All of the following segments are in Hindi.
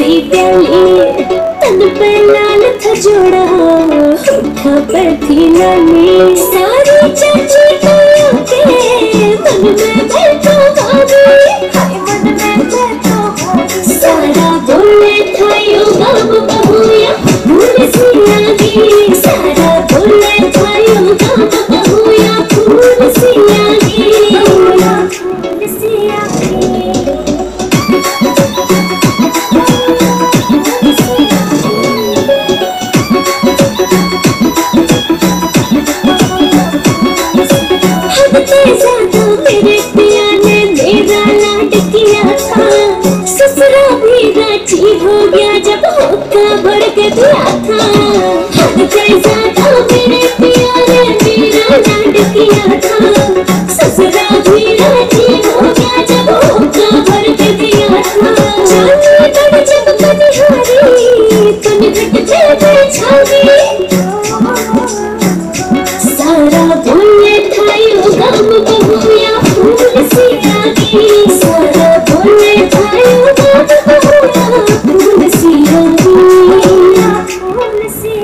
सी प्याली तन पर लाल था जोड़ा उठा पर थी नानी रतिया ने मेरा लाड किया था। ससुरा भी राज़ी हो गया जब होता बढ़ के दिया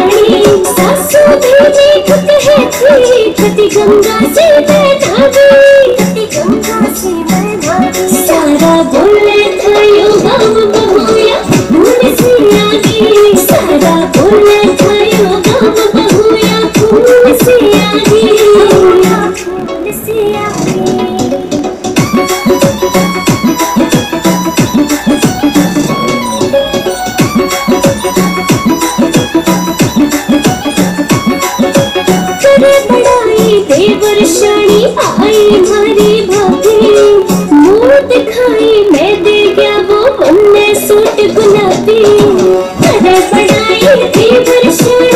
रानी सासू भेजी खत है खत गंगा जी तेरी पर देवर शाणी आई भारी भाभी मुँह दिखाई मैं दे गया वो उन्हें सूट गुलाबी पर पड़ाई देवर शाणी